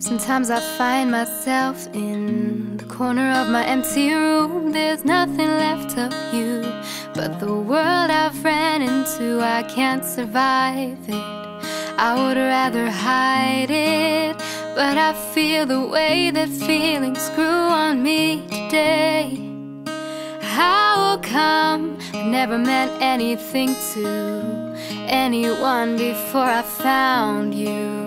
Sometimes I find myself in the corner of my empty room. There's nothing left of you, but the world I've ran into, I can't survive it. I would rather hide it, but I feel the way that feelings grew on me today. How come I never meant anything to anyone before I found you?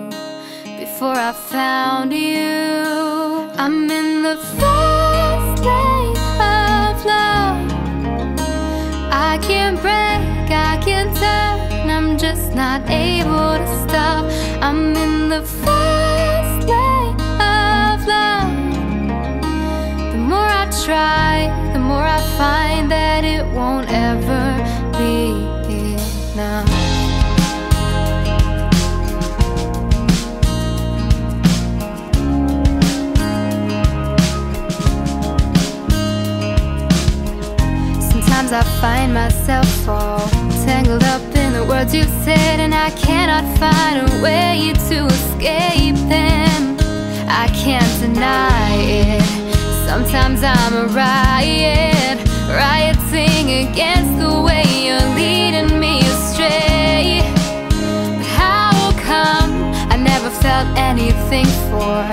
Before I found you, I'm in the fast lane of love. I can't brake, I can't turn, I'm just not able to stop. I'm in the fast Sometimes I find myself all tangled up in the words you've said, and I cannot find a way to escape them. I can't deny it. Sometimes I'm a riot, rioting against the way you're leading me astray. But how come I never felt anything for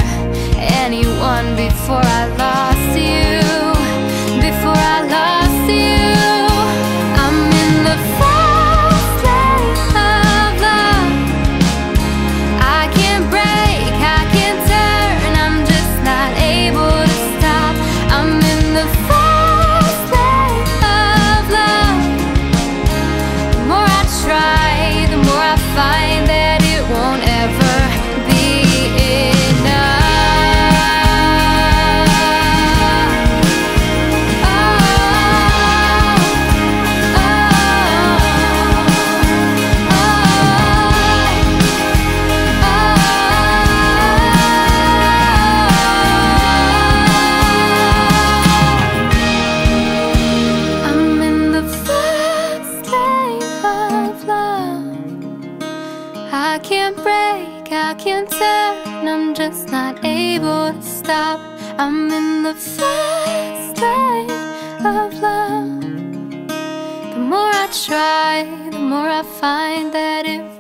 anyone before I lost can't brake, I can't turn, I'm just not able to stop. I'm in the fast lane of love. The more I try, the more I find that it